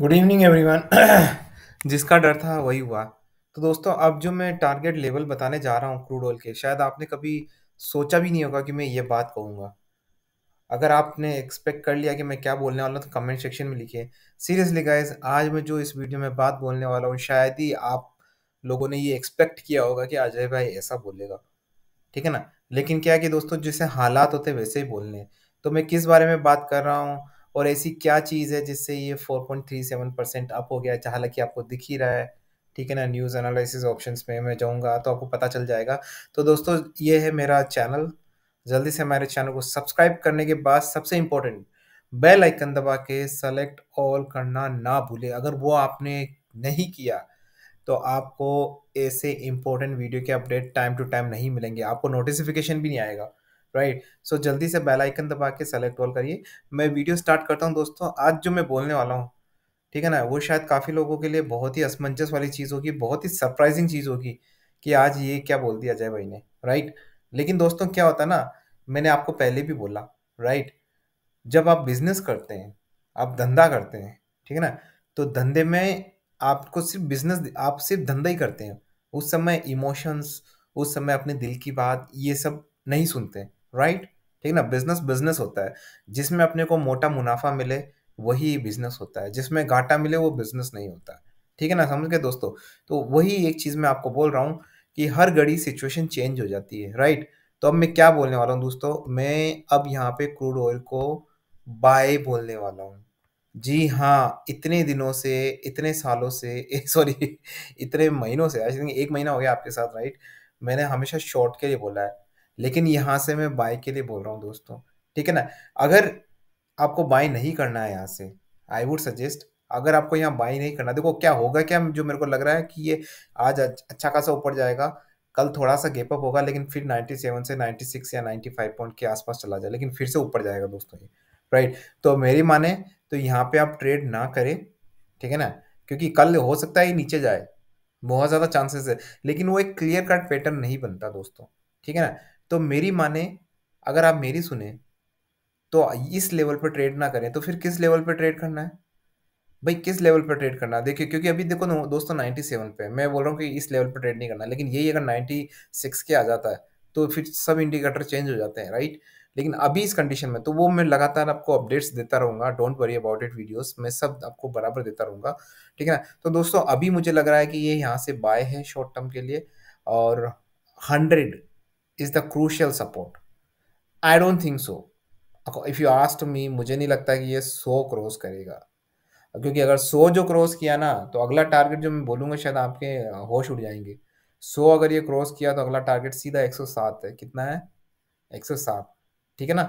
Good evening everyone जिसका डर था, वही हुआ। तो दोस्तों, अब जो मैं टारगेट लेवल बताने जा रहा हूँ क्रूड ऑयल के, शायद आपने कभी सोचा भी नहीं होगा कि मैं ये बात कहूँगा। अगर आपने एक्सपेक्ट कर लिया कि मैं क्या बोलने वाला हूँ तो कमेंट सेक्शन में लिखिए। सीरियसली गाइस आज मैं जो इस वीडियो में बात बोलने वाला हूँ, शायद ही आप लोगों ने ये एक्सपेक्ट किया होगा कि अजय भाई ऐसा बोलेगा। ठीक है ना? लेकिन क्या कि दोस्तों, जैसे हालात होते वैसे ही बोलने। तो मैं किस बारे में बात कर रहा हूँ? और ऐसी क्या चीज़ है जिससे ये 4.37 परसेंट अप हो गया है? हालाँकि आपको दिख ही रहा है, ठीक है ना? न्यूज़ एनालिसिस ऑप्शंस में मैं जाऊँगा तो आपको पता चल जाएगा। तो दोस्तों, ये है मेरा चैनल जल्दी से हमारे चैनल को सब्सक्राइब करने के बाद सबसे इम्पोर्टेंट बेल आइकन दबा के सेलेक्ट ऑल करना ना भूले। अगर वो आपने नहीं किया तो आपको ऐसे इंपॉर्टेंट वीडियो के अपडेट टाइम टू टाइम नहीं मिलेंगे। आपको नोटिफिकेशन भी नहीं आएगा। राइट? सो जल्दी से बेल आइकन दबा के सेलेक्ट ऑल करिए। मैं वीडियो स्टार्ट करता हूँ दोस्तों। आज जो मैं बोलने वाला हूँ, ठीक है ना? वो शायद काफ़ी लोगों के लिए बहुत ही असमंजस वाली चीज़ होगी, बहुत ही सरप्राइजिंग चीज़ होगी कि आज ये क्या बोल दिया अजय भाई ने राइट लेकिन दोस्तों, क्या होता है ना? मैंने आपको पहले भी बोला राइट जब आप बिज़नेस करते हैं, आप धंधा करते हैं, ठीक है ना? तो धंधे में आपको सिर्फ़ बिज़नेस आप सिर्फ़ धंधा ही करते हैं। उस समय इमोशंस उस समय अपने दिल की बात, ये सब नहीं सुनते। राइट ठीक ना? बिज़नेस बिज़नेस होता है। जिसमें अपने को मोटा मुनाफा मिले, वही बिज़नेस होता है। जिसमें घाटा मिले, वो बिज़नेस नहीं होता। ठीक है ना? समझ गए दोस्तों? तो वही एक चीज़ मैं आपको बोल रहा हूँ कि हर घड़ी सिचुएशन चेंज हो जाती है। राइट तो अब मैं क्या बोलने वाला हूँ दोस्तों? मैं अब यहाँ पे क्रूड ऑयल को बाय बोलने वाला हूँ। जी हाँ इतने दिनों से, इतने सालों से सॉरी इतने महीनों से आई थिंक एक महीना हो गया आपके साथ राइट मैंने हमेशा शॉर्ट के लिए बोला है। लेकिन यहाँ से मैं बाय के लिए बोल रहा हूँ दोस्तों, ठीक है ना? अगर आपको बाय नहीं करना है यहाँ से आई वुड सजेस्ट अगर आपको यहाँ बाय नहीं करना, देखो क्या होगा क्या, जो मेरे को लग रहा है कि ये आज अच्छा खासा ऊपर जाएगा, कल थोड़ा सा गेप अप होगा, लेकिन फिर 97 से 96 या 95 पॉइंट के आसपास चला जाए, लेकिन फिर से ऊपर जाएगा दोस्तों ये राइट तो मेरी माने तो यहाँ पे आप ट्रेड ना करें, ठीक है ना? क्योंकि कल हो सकता है ये नीचे जाए, बहुत ज़्यादा चांसेस है, लेकिन वो एक क्लियर कट पैटर्न नहीं बनता दोस्तों, ठीक है ना? तो मेरी माने, अगर आप मेरी सुने तो इस लेवल पर ट्रेड ना करें। तो फिर किस लेवल पर ट्रेड करना है? भाई, किस लेवल पर ट्रेड करना है? देखिए, क्योंकि अभी देखो दोस्तों 97 पे, मैं बोल रहा हूँ कि इस लेवल पर ट्रेड नहीं करना, लेकिन यही अगर 96 के आ जाता है तो फिर सब इंडिकेटर चेंज हो जाते हैं राइट लेकिन अभी इस कंडीशन में तो वो मैं लगातार आपको अपडेट्स देता रहूँगा don't worry about it videos मैं सब आपको बराबर देता रहूँगा, ठीक है ना? तो दोस्तों, अभी मुझे लग रहा है कि ये यहाँ से बाय है शॉर्ट टर्म के लिए, और hundred is the crucial support I don't think so if you asked me मुझे नहीं लगता कि ये सो क्रॉस करेगा। क्योंकि अगर सो जो क्रॉस किया ना तो अगला टारगेट जो मैं बोलूँगा शायद आपके होश उड़ जाएँगे। सो अगर ये क्रॉस किया तो अगला टारगेट सीधा 107 है। कितना है? 107 ठीक है ना?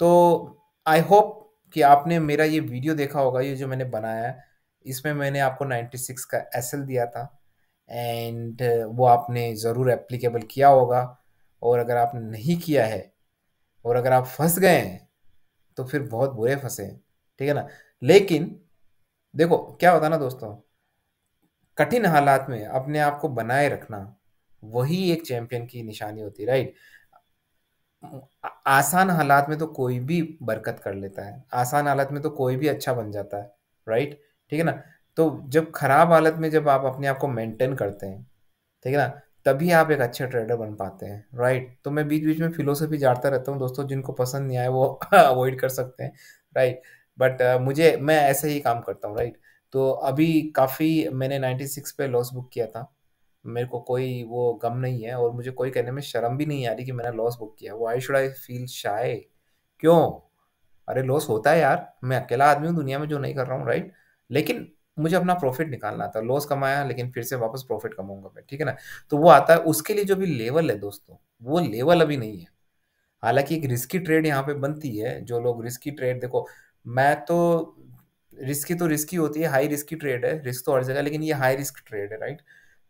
तो आई होप कि आपने मेरा ये वीडियो देखा होगा, ये जो मैंने बनाया है, इसमें मैंने आपको 96 का एस दिया था। एंड वो आपने ज़रूर एप्लीकेबल किया होगा। और अगर आपने नहीं किया है और अगर आप फंस गए हैं तो फिर बहुत बुरे फंसे हैं, ठीक है ना? लेकिन देखो, क्या होता ना दोस्तों? कठिन हालात में अपने आप को बनाए रखना, वही एक चैंपियन की निशानी होती है राइट आसान हालात में तो कोई भी बरकत कर लेता है। आसान हालत में तो कोई भी अच्छा बन जाता है राइट ठीक है ना? तो जब खराब हालत में जब आप अपने आप को मेंटेन करते हैं, ठीक है ना? तभी आप एक अच्छे ट्रेडर बन पाते हैं राइट तो मैं बीच बीच में फिलोसफी जानता रहता हूँ दोस्तों जिनको पसंद नहीं आए वो अवॉइड कर सकते हैं राइट बट uh, मुझे मैं ऐसे ही काम करता हूँ राइट तो अभी काफ़ी मैंने 96 पे लॉस बुक किया था मेरे को कोई वो गम नहीं है और मुझे कोई कहने में शर्म भी नहीं आ रही कि मैंने लॉस बुक किया। Why should I feel shy क्यों? अरे लॉस होता है यार मैं अकेला आदमी हूँ दुनिया में जो नहीं कर रहा हूँ राइट लेकिन मुझे अपना प्रॉफिट निकालना था लॉस कमाया, लेकिन फिर से वापस प्रॉफिट कमाऊँगा मैं, ठीक है ना? तो वो आता है, उसके लिए जो भी लेवल है दोस्तों, वो लेवल अभी नहीं है। हालाँकि एक रिस्की ट्रेड यहाँ पे बनती है, जो लोग रिस्की ट्रेड देखो, मैं तो रिस्की तो रिस्की होती है हाई रिस्की ट्रेड है रिस्क तो हर जगह, लेकिन ये हाई रिस्क ट्रेड है राइट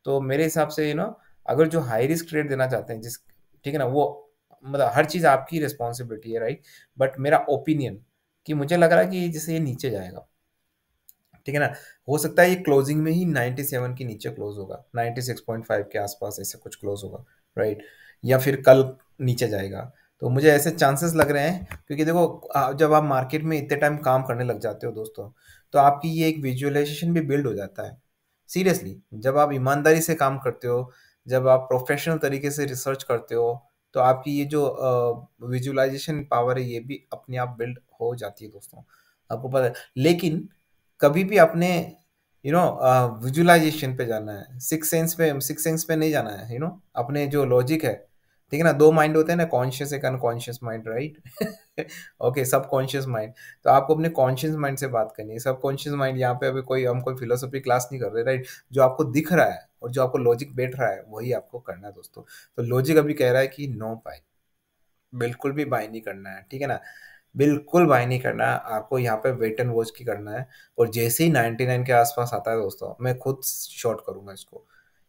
तो मेरे हिसाब से यू नो अगर जो हाई रिस्क ट्रेड देना चाहते हैं, जिस, ठीक है ना, वो मतलब हर चीज़ आपकी रिस्पॉन्सिबिलिटी है राइट बट मेरा ओपिनियन कि मुझे लग रहा है कि जैसे ये नीचे जाएगा। ठीक है ना? हो सकता है ये क्लोजिंग में ही 97 के नीचे क्लोज होगा 96.5 के आसपास ऐसे कुछ क्लोज होगा राइट या फिर कल नीचे जाएगा। तो मुझे ऐसे चांसेस लग रहे हैं, क्योंकि देखो जब आप मार्केट में इतने टाइम काम करने लग जाते हो दोस्तों तो आपकी ये एक विजुअलाइजेशन भी बिल्ड हो जाता है। सीरियसली जब आप ईमानदारी से काम करते हो, जब आप प्रोफेशनल तरीके से रिसर्च करते हो तो आपकी ये जो विजुअलाइजेशन पावर है, ये भी अपने आप बिल्ड हो जाती है दोस्तों। आपको पता है, लेकिन कभी भी अपने यू नो विजुअलाइजेशन पे जाना है। सिक्स सेंस पे सिक्स सेंस पे नहीं जाना है यू you नो know? अपने जो लॉजिक है, ठीक है ना? दो माइंड होते हैं ना कॉन्शियस एक अनकॉन्शियस माइंड राइट ओके सब कॉन्शियस माइंड तो आपको अपने कॉन्शियस माइंड से बात करनी है। सब कॉन्शियस माइंड यहाँ पे अभी कोई, हम कोई फिलोसफी क्लास नहीं कर रहे राइट जो आपको दिख रहा है और जो आपको लॉजिक बैठ रहा है, वही आपको करना है, दोस्तों। तो लॉजिक अभी कह रहा है कि नो बाय बिल्कुल भी बाय नहीं करना है, ठीक है ना? बिल्कुल बाय नहीं करना है। आपको यहाँ पे वेट एंड वॉच की करना है। और जैसे ही 99 के आसपास आता है दोस्तों, मैं खुद शॉर्ट करूँगा इसको।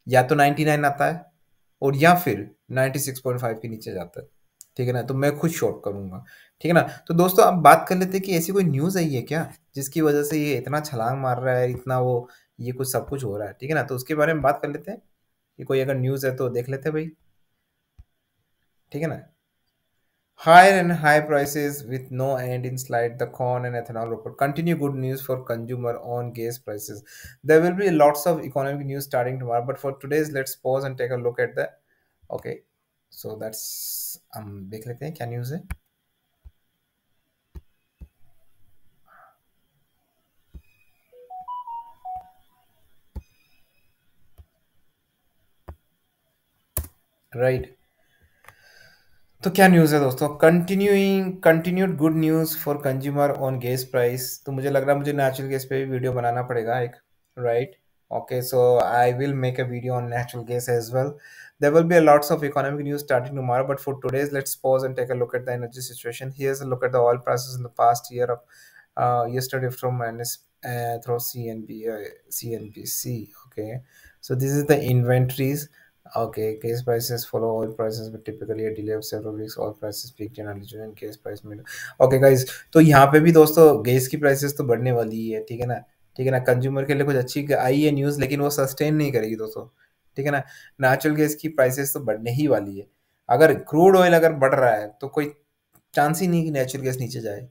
या तो 99 आता है और या फिर 96.5 के नीचे जाता है। ठीक है ना? तो मैं खुद शॉर्ट करूँगा। ठीक है ना? तो दोस्तों, अब बात कर लेते हैं कि ऐसी कोई न्यूज़ आई है क्या? जिसकी वजह से ये इतना छलांग मार रहा है, इतना वो, ये कुछ सब कुछ हो रहा है। ठीक है ना? तो उसके बारे में बात कर लेते हैं। कि कोई अगर न्यूज़ है तो देख लेते हैं भाई। ठीक है ना? Higher and high prices with no end in slide. The corn and ethanol report. Continue good news for consumer on gas prices. There will be lots of economic news starting tomorrow. But for today's, let's pause and take a look at the. Okay, so that's um. Can you see? Right. तो क्या news है दोस्तों? Continuing continued good news for consumer on gas price तो मुझे लग रहा है मुझे नेचुरल गैस पे भी वीडियो बनाना पड़ेगा एक right okay so I will make a video on natural gas as well there will be a lots of economic news starting to tomorrow but for today's let's pause and take a look at the energy situation he is look at the oil prices in the past year of ये study from minus three C N B C N B C okay so this is the inventories Okay, gas prices follow oil prices with typically a delay of several weeks. Oil prices peaked in early June and gas price mid. Okay guys, तो यहाँ पे भी दोस्तों gas की prices तो बढ़ने वाली ही है ठीक है ना? ठीक है ना? कंज्यूमर के लिए कुछ अच्छी आई है न्यूज़ लेकिन वो सस्टेन नहीं करेगी दोस्तों ठीक है ना? नेचुरल गैस की प्राइसेस तो बढ़ने ही वाली है। अगर क्रूड ऑयल अगर बढ़ रहा है तो कोई चांस ही नहीं कि नेचुरल गैस नीचे जाए।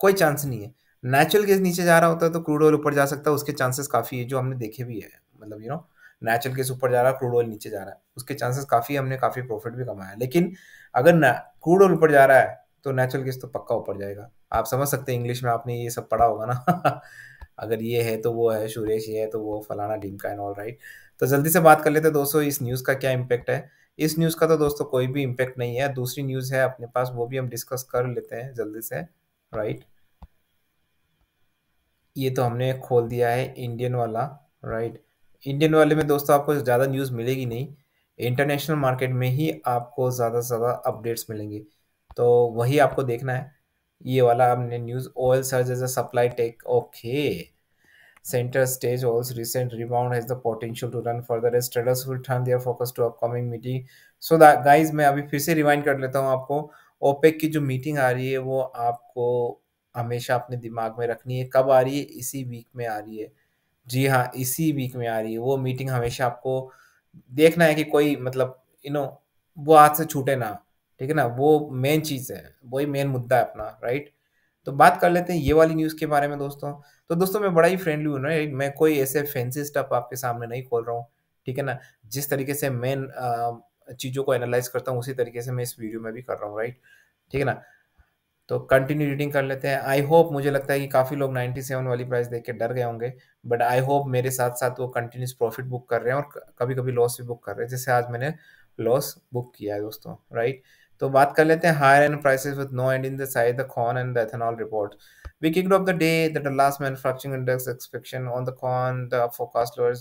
कोई चांस नहीं है। नेचुरल गैस नीचे जा रहा होता है तो क्रूड ऑयल ऊपर जा सकता है उसके चांसेस काफ़ी है जो हमने देखे भी है मतलब यू नो नेचुरल गैस ऊपर जा रहा है क्रूड ऑयल नीचे जा रहा है। उसके चांसेस काफ़ी हमने काफ़ी प्रॉफिट भी कमाया है। लेकिन अगर क्रूड ऑयल ऊपर जा रहा है तो नेचुरल गैस तो पक्का ऊपर जाएगा। आप समझ सकते हैं इंग्लिश में आपने ये सब पढ़ा होगा ना। अगर ये है तो वो है, सुरेश ये है तो वो फलाना ढीमका एंड ऑल राइट तो जल्दी से बात कर लेते हैं दोस्तों, इस न्यूज़ का क्या इम्पैक्ट है? इस न्यूज़ का तो दोस्तों कोई भी इम्पैक्ट नहीं है। दूसरी न्यूज़ है अपने पास, वो भी हम डिस्कस कर लेते हैं जल्दी से राइट ये तो हमने खोल दिया है इंडियन वाला राइट इंडियन वाले में दोस्तों आपको ज़्यादा न्यूज़ मिलेगी नहीं। इंटरनेशनल मार्केट में ही आपको ज़्यादा से ज़्यादा अपडेट्स मिलेंगे। तो वही आपको देखना है। ये वाला आपने news oil surge as a supply take okay center stage also recent rebound has the potential to run further as traders will turn their focus to upcoming meeting so that guys, मैं अभी फिर से rewind कर लेता हूँ आपको। OPEC की जो मीटिंग आ रही है, वो आपको हमेशा अपने दिमाग में रखनी है। कब आ रही है? इसी वीक में आ रही है। जी हाँ इसी वीक में आ रही है। वो मीटिंग हमेशा आपको देखना है कि कोई मतलब यू नो वो हाथ से छूटे ना, ठीक है ना? वो मेन चीज़ है, वही मेन मुद्दा है अपना राइट तो बात कर लेते हैं ये वाली न्यूज़ के बारे में दोस्तों। तो दोस्तों मैं बड़ा ही फ्रेंडली हूँ ना मैं कोई ऐसे फैंसी स्टफ़ आपके सामने नहीं खोल रहा हूँ, ठीक है ना? जिस तरीके से मेन चीज़ों को एनालाइज करता हूँ, उसी तरीके से मैं इस वीडियो में भी कर रहा हूँ राइट ठीक है ना? तो कंटिन्यू रीडिंग कर लेते हैं। आई होप मुझे लगता है कि काफ़ी लोग 97 वाली प्राइस देख के डर गए होंगे बट आई होप मेरे साथ साथ वो कंटिन्यूस प्रॉफिट बुक कर रहे हैं और कभी कभी लॉस भी बुक कर रहे हैं। जैसे आज मैंने लॉस बुक किया है दोस्तों राइट तो बात कर लेते हैं higher and prices with no end in the side the corn and the ethanol report We kicked off the day that the last manufacturing index expectation on the corn, the forecast lowers.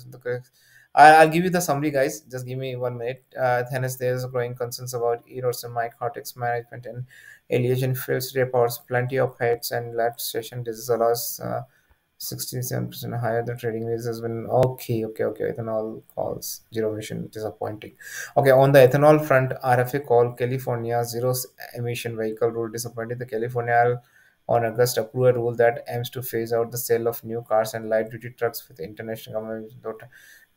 I'll give you the summary, guys. Just give me one minute. Uh, there's growing concerns about erosion, microtics management, and Eliation Fields reports plenty of heads and last session disease loss uh, 67% higher than trading rates has been okay okay okay ethanol calls zero emission disappointing okay on the ethanol front rfa call california zero emission vehicle rule disappointing the california on August approved a rule that aims to phase out the sale of new cars and light duty trucks with international government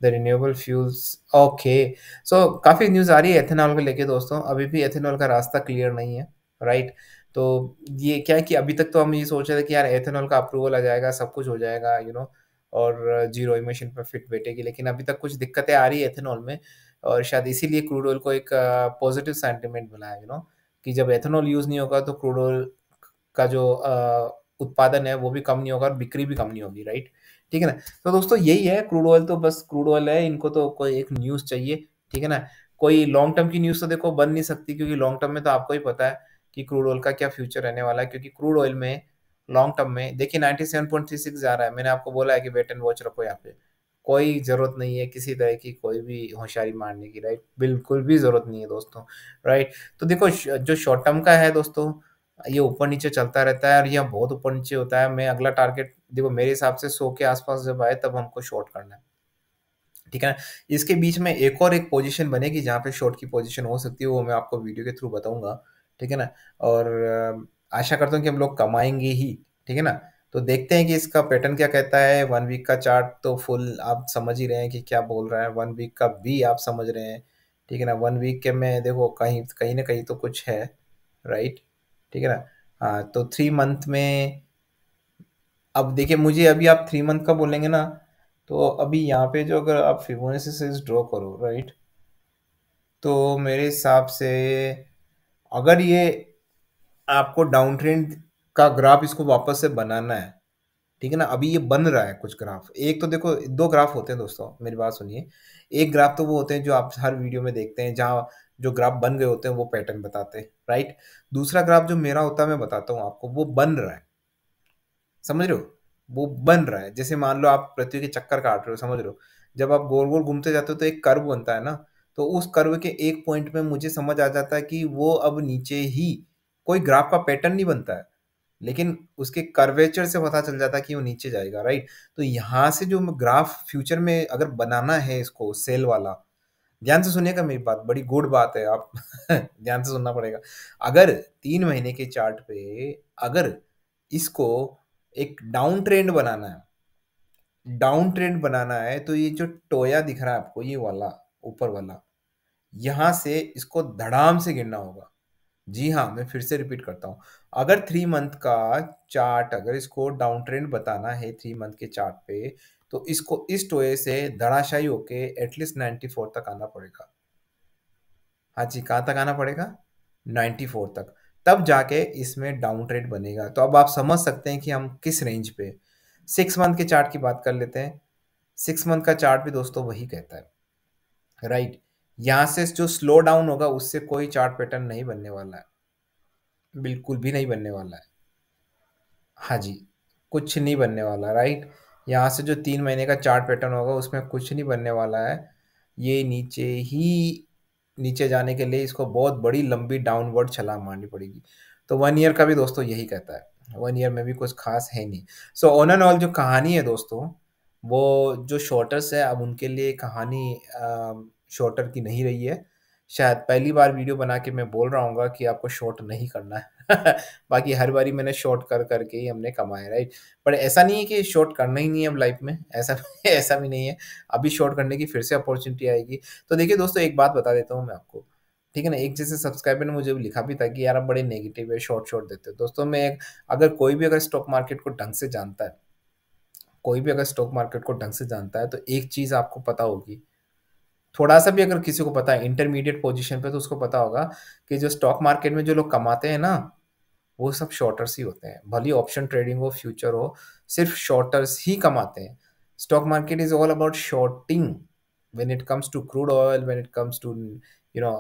the renewable fuels okay so काफ़ी news आ रही है ethanol को लेके दोस्तों अभी भी ethanol का रास्ता क्लियर नहीं है राइट right? तो ये क्या है कि अभी तक तो हम ये सोच रहे थे कि यार एथेनॉल का अप्रूवल आ जाएगा, सब कुछ हो जाएगा यू you नो know, और ज़ीरो इमिशन पर फिट बैठेगी, लेकिन अभी तक कुछ दिक्कतें आ रही है एथेनॉल में और शायद इसीलिए क्रूड ऑयल को एक पॉजिटिव सेंटिमेंट मिला है, यू नो कि जब एथेनॉल यूज़ नहीं होगा तो क्रूड ऑयल का जो अ, उत्पादन है वो भी कम नहीं होगा और बिक्री भी कम नहीं होगी, राइट? ठीक है ना? तो दोस्तों यही है क्रूड ऑयल तो बस क्रूड ऑयल है, इनको तो कोई एक न्यूज़ चाहिए, ठीक है ना? कोई लॉन्ग टर्म की न्यूज़ तो देखो बन नहीं सकती क्योंकि लॉन्ग टर्म में तो आपको ही पता है कि क्रूड ऑयल का क्या फ्यूचर रहने वाला है क्योंकि क्रूड ऑयल में लॉन्ग टर्म में देखिए 97.36 जा रहा है। मैंने आपको बोला है कि वेट एंड वॉच रखो यहाँ पे। कोई ज़रूरत नहीं है किसी तरह की कोई भी होशियारी मारने की, राइट? बिल्कुल भी ज़रूरत नहीं है दोस्तों, राइट? तो देखो जो शॉर्ट टर्म का है दोस्तों, ये ऊपर-नीचे चलता रहता है और यह बहुत ऊपर-नीचे होता है। मैं अगला टारगेट देखो मेरे हिसाब से 100 के आस-पास जब आए तब हमको शॉर्ट करना है। ठीक है? इसके बीच में एक और एक पोज़ीशन बनेगी जहाँ पे शॉर्ट की पोज़ीशन हो सकती है, वो मैं आपको वीडियो के थ्रू बताऊँगा ठीक है ना? और आशा करता हूँ कि हम लोग कमाएँगे ही, ठीक है ना? तो देखते हैं कि इसका पैटर्न क्या कहता है, वन वीक का चार्ट तो फुल आप समझ ही रहे हैं कि क्या बोल रहा है, वन वीक का भी आप समझ रहे हैं, ठीक है ना? वन वीक के में देखो कहीं कहीं ना कहीं तो कुछ है, राइट? ठीक है ना? हाँ, तो थ्री मंथ में अब देखिए मुझे अभी आप थ्री मंथ का बोलेंगे ना, तो अभी यहाँ पे जो अगर आप फिबोनाची सीरीज़ ड्रॉ करो, राइट? तो मेरे हिसाब से अगर ये आपको डाउन ट्रेंड का ग्राफ इसको वापस से बनाना है, ठीक है ना? अभी ये बन रहा है कुछ ग्राफ। एक तो देखो दो ग्राफ होते हैं दोस्तों, मेरी बात सुनिए। एक ग्राफ तो वो होते हैं जो आप हर वीडियो में देखते हैं, जहाँ जो ग्राफ बन गए होते हैं वो पैटर्न बताते हैं, राइट? दूसरा ग्राफ जो मेरा होता है मैं बताता हूँ आपको, वो बन रहा है। समझ रहे हो? वो बन रहा है। जैसे मान लो आप पृथ्वी के चक्कर काट रहे हो, समझ रहे हो? जब आप गोल-गोल घूमते जाते हो तो एक कर्व बनता है ना, तो उस कर्व के एक पॉइंट में मुझे समझ आ जाता है कि वो अब नीचे ही कोई ग्राफ का पैटर्न नहीं बनता है, लेकिन उसके कर्वेचर से पता चल जाता है कि वो नीचे जाएगा, राइट? तो यहाँ से जो ग्राफ फ्यूचर में अगर बनाना है इसको सेल वाला, ध्यान से सुनिएगा मेरी बात, बड़ी गुड बात है आप ध्यान से सुनना पड़ेगा। अगर तीन महीने के चार्ट पे अगर इसको एक डाउन ट्रेंड बनाना है। डाउन ट्रेंड बनाना है तो ये जो टोया दिख रहा है आपको, ये वाला, ऊपर वाला, यहाँ से इसको धड़ाम से गिरना होगा। जी हाँ मैं फिर से रिपीट करता हूँ। अगर थ्री मंथ का चार्ट, अगर इसको डाउन ट्रेंड बताना है थ्री मंथ के चार्ट पे तो इसको इस टोए से धड़ाशाही होके एटलीस्ट 94 तक आना पड़ेगा। हाँ जी, कहाँ तक आना पड़ेगा? 94 तक। तब जाके इसमें डाउन ट्रेड बनेगा। तो अब आप समझ सकते हैं कि हम किस रेंज पे सिक्स मंथ के चार्ट की बात कर लेते हैं। सिक्स मंथ का चार्ट भी दोस्तों वही कहता है। राइट यहाँ से जो स्लो डाउन होगा, उससे कोई चार्ट पैटर्न नहीं बनने वाला है। बिल्कुल भी नहीं बनने वाला है। हाँ जी, कुछ नहीं बनने वाला राइट यहाँ से जो तीन महीने का चार्ट पैटर्न होगा, उसमें कुछ नहीं बनने वाला है। ये नीचे ही नीचे जाने के लिए इसको बहुत बड़ी लंबी डाउनवर्ड छलांग मारनी पड़ेगी। तो वन ईयर का भी दोस्तों यही कहता है। वन ईयर में भी कुछ खास है नहीं। सो ऑन एंड ऑल जो कहानी है दोस्तों, वो जो शॉर्टर्स है, अब उनके लिए कहानी शॉर्टर की नहीं रही है। शायद पहली बार वीडियो बना के मैं बोल रहा हूँ कि आपको शॉर्ट नहीं करना है। बाकी हर बारी मैंने शॉर्ट कर करके ही हमने कमाया राइट पर ऐसा नहीं है कि शॉर्ट करना ही नहीं है अब लाइफ में, ऐसा ऐसा भी नहीं है। अभी शॉर्ट करने की फिर से अपॉर्चुनिटी आएगी। तो देखिए दोस्तों, एक बात बता देता हूँ मैं आपको, ठीक है ना? एक जैसे सब्सक्राइबर ने मुझे लिखा भी था कि, यार आप बड़े नेगेटिव है शॉर्ट शॉर्ट देते हो। दोस्तों, मैं अगर कोई भी अगर स्टॉक मार्केट को ढंग से जानता है, कोई भी अगर स्टॉक मार्केट को ढंग से जानता है तो एक चीज़ आपको पता होगी। थोड़ा सा भी अगर किसी को पता है इंटरमीडिएट पोजीशन पे तो उसको पता होगा कि जो स्टॉक मार्केट में जो लोग कमाते हैं ना वो सब शॉर्टर्स ही होते हैं। भली ऑप्शन ट्रेडिंग हो फ्यूचर हो, सिर्फ़ शॉर्टर्स ही कमाते हैं। Stock market is all about shorting when it comes to crude oil when it comes to you know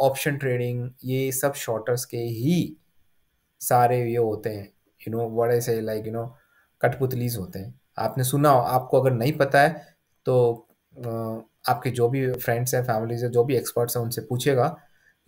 option trading ये सब शॉर्टर्स के ही सारे ये होते हैं। यू नो आई से लाइक यू नो कठपुतलीज होते हैं। आपने सुना हो, आपको अगर नहीं पता है तो आपके जो भी फ्रेंड्स हैं फैमिलीज़ हैं, जो भी एक्सपर्ट्स हैं, उनसे पूछेगा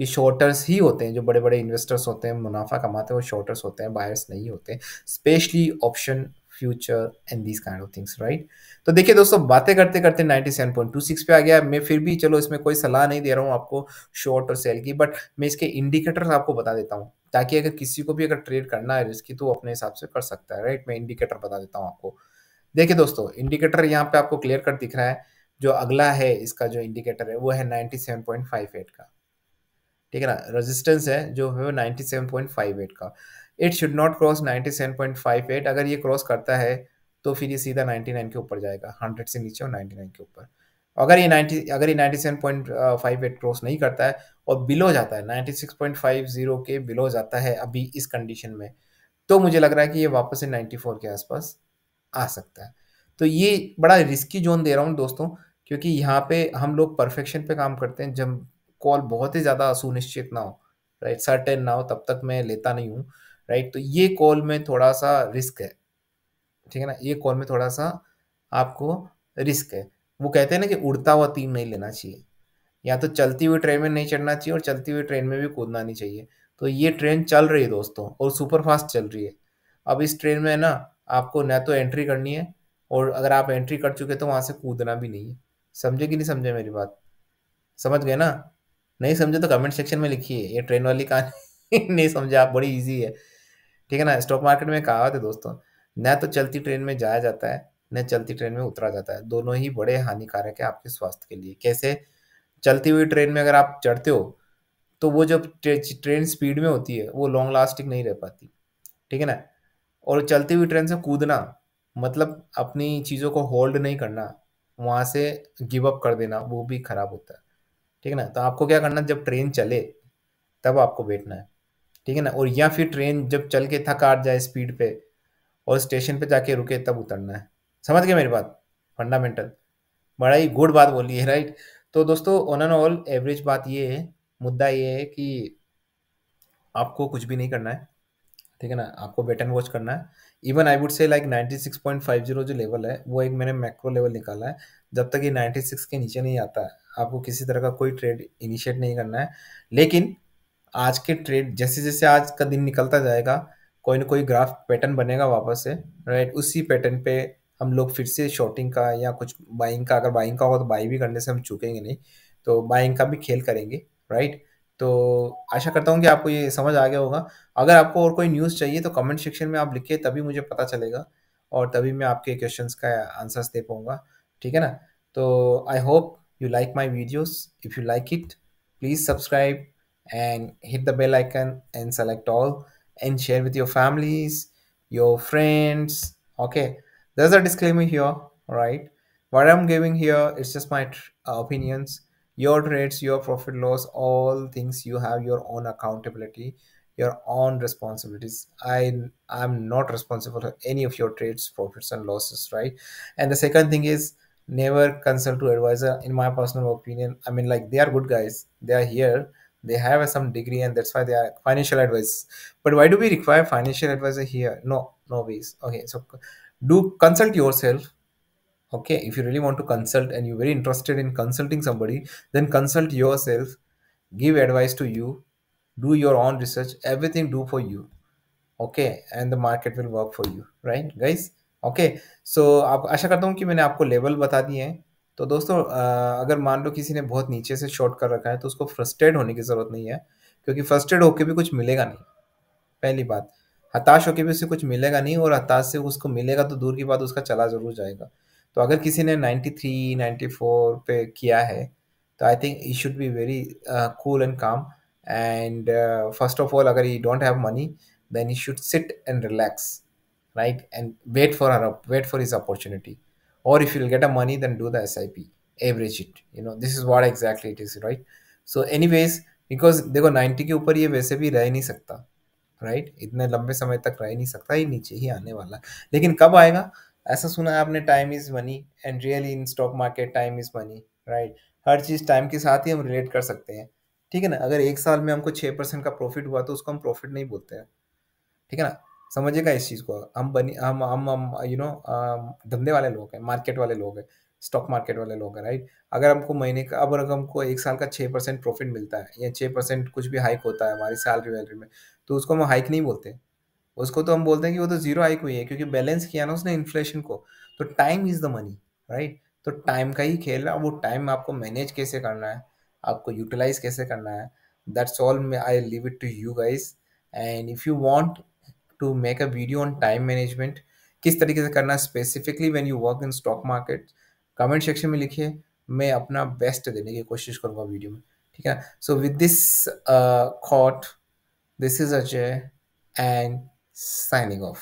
कि शॉर्टर्स ही होते हैं, जो बड़े बड़े इन्वेस्टर्स होते हैं, मुनाफा कमाते हैं, वो शॉर्टर्स होते हैं बायर्स नहीं होते specially option future and these kind of things right तो देखिए दोस्तों, बातें करते करते 97.26 पे आ गया मैं फिर भी, चलो इसमें कोई सलाह नहीं दे रहा हूँ आपको शॉर्ट और सेल की बट मैं इसके इंडिकेटर्स आपको बता देता हूँ। ताकि अगर किसी को भी अगर ट्रेड करना है रिस्क तो अपने हिसाब से कर सकता है राइट मैं इंडिकेटर बता देता हूँ आपको। देखिए दोस्तों इंडिकेटर यहाँ पे आपको क्लियर कट दिख रहा है, जो अगला है, इसका जो इंडिकेटर है, वो है 97.58 का। ठीक है ना? रेजिस्टेंस है, जो है 97.58 का। इट शुड नॉट क्रॉस 97.58 अगर ये क्रॉस करता है तो फिर ये सीधा 99 के ऊपर जाएगा। 100 से नीचे और 99 के ऊपर। अगर ये 90 अगर ये 97.58 क्रॉस नहीं करता है और बिलो जाता है 96.50 के बिलो जाता है अभी इस कंडीशन में तो मुझे लग रहा है कि ये वापस से 94 के आसपास आ सकता है। तो ये बड़ा रिस्की जोन दे रहा हूँ दोस्तों, क्योंकि यहाँ पे हम लोग परफेक्शन पे काम करते हैं। जब कॉल बहुत ही ज़्यादा सुनिश्चित ना हो राइट सर्टेन ना हो, तब तक मैं लेता नहीं हूँ राइट तो ये कॉल में थोड़ा सा रिस्क है, ठीक है ना? ये कॉल में थोड़ा सा आपको रिस्क है। वो कहते हैं ना कि उड़ता हुआ तीर नहीं लेना चाहिए। या तो चलती हुई ट्रेन में नहीं चढ़ना चाहिए और चलती हुई ट्रेन में भी कूदना नहीं चाहिए। तो ये ट्रेन चल रही है दोस्तों और सुपर फास्ट चल रही है। अब इस ट्रेन में ना आपको न तो एंट्री करनी है और अगर आप एंट्री कर चुके तो वहाँ से कूदना भी नहीं है। समझे कि नहीं समझे मेरी बात? समझ गए ना? नहीं समझे तो कमेंट सेक्शन में लिखिए। ये ट्रेन वाली कहानी नहीं समझे, आप बड़ी इजी है। ठीक है ना? स्टॉक मार्केट में कहावत है दोस्तों, न तो चलती ट्रेन में जाया जाता है, न चलती ट्रेन में उतरा जाता है। दोनों ही बड़े हानिकारक है आपके स्वास्थ्य के लिए। कैसे? चलती हुई ट्रेन में अगर आप चढ़ते हो तो वो जब ट्रेन स्पीड में होती है, वो लॉन्ग लास्टिंग नहीं रह पाती। ठीक है ना? और चलती हुई ट्रेन से कूदना मतलब अपनी चीज़ों को होल्ड नहीं करना, वहाँ से गिव अप कर देना, वो भी खराब होता है। ठीक है ना? तो आपको क्या करना जब ट्रेन चले, तब आपको बैठना है। ठीक है ना? और या फिर ट्रेन जब चल के थक आ जाए स्पीड पे और स्टेशन पे जाके रुके, तब उतरना है। समझ गए मेरी बात? फंडामेंटल बड़ा ही गुड बात बोली है राइट तो दोस्तों ऑन एंड ऑल एवरेज बात ये है, मुद्दा ये है कि आपको कुछ भी नहीं करना है। ठीक है ना? आपको वेट एंड वॉच करना है। Even I would say like 96.50 जो लेवल है, वो एक मैंने मैक्रो लेवल निकाला है। जब तक ये 96 के नीचे नहीं आता है, आपको किसी तरह का कोई ट्रेड इनिशिएट नहीं करना है। लेकिन आज के ट्रेड जैसे जैसे आज का दिन निकलता जाएगा, कोई ना कोई ग्राफ पैटर्न बनेगा वापस से राइट उसी पैटर्न पे हम लोग फिर से शॉर्टिंग का या कुछ बाइंग का, अगर बाइंग का होगा तो बाई भी करने से हम चुकेंगे नहीं तो बाइंग का भी खेल करेंगे राइट तो आशा करता हूँ कि आपको ये समझ आ गया होगा। अगर आपको और कोई न्यूज़ चाहिए तो कमेंट सेक्शन में आप लिखिए, तभी मुझे पता चलेगा और तभी मैं आपके क्वेश्चंस का आंसर्स दे पाऊँगा। ठीक है ना तो I hope you like my videos if you like it please subscribe and hit the bell icon and select all and share with your families your friends okay there's a disclaimer here all right what i'm giving here is just my opinions your trades your profit loss all things you have your own accountability your own responsibilities i i'm not responsible for any of your trades profits and losses right and the second thing is never consult to advisor in my personal opinion. I mean like they are good guys. They are here. They have some degree and that's why they are financial advice but why do we require financial advisor here? No no ways. Okay so do consult yourself. Okay if you really want to consult and you're very interested in consulting somebody then consult yourself. Give advice to you. Do your own research. Everything do for you. Okay and the market will work for you. Right guys okay so आप आशा करता हूँ कि मैंने आपको level बता दिए हैं। तो दोस्तों अगर मान लो किसी ने बहुत नीचे से शॉर्ट कर रखा है तो उसको फ्रस्ट्रेट होने की ज़रूरत नहीं है क्योंकि फ्रस्ट्रेट होके भी कुछ मिलेगा नहीं। पहली बात हताश होके भी उसे कुछ मिलेगा नहीं और हताश से उसको मिलेगा तो दूर की बात उसका चला ज़रूर जाएगा। तो अगर किसी ने 93, 94 पे किया है तो I think we should be very cool and calm and first of all अगर you don't have money then you should sit and relax right? And wait for her wait for his opportunity. Or if you'll get a money, then do the sip average it, you know? This is what exactly it is, right? So anyways, because देखो 90 के ऊपर ये वैसे भी रह नहीं सकता right right? इतने लंबे समय तक रह नहीं सकता, ये नीचे ही आने वाला लेकिन कब आएगा? ऐसा सुना है आपने time is money and really in stock market time is money right हर चीज़ टाइम के साथ ही हम रिलेट कर सकते हैं, ठीक है ना? अगर एक साल में हमको छः परसेंट का प्रॉफिट हुआ तो उसको हम प्रॉफिट नहीं बोलते हैं, ठीक है ना? समझिएगा इस चीज़ को। हम बनी, हम हम हम यू नो धंधे वाले लोग हैं मार्केट वाले लोग हैं स्टॉक मार्केट वाले लोग हैं राइट अगर हमको महीने का, अब अगर हमको एक साल का छः परसेंट प्रॉफिट मिलता है या छः परसेंट कुछ भी हाइक होता है हमारी सैलरी वैलरी में तो उसको हम हाइक नहीं बोलते। उसको तो हम बोलते हैं कि वो तो ज़ीरो हाइक हुई है क्योंकि बैलेंस किया ना उसने इन्फ्लेशन को। तो time is the money right तो टाइम का ही खेल है, वो टाइम आपको मैनेज कैसे करना है, आपको यूटिलाइज कैसे करना है that's all I leave it to you guys and if you want to make a video on time management किस तरीके से करना specifically when you work in stock market comment section में लिखिए, मैं अपना बेस्ट देने की कोशिश करूँगा वीडियो में, ठीक है? So with this thought this is Ajay and signing off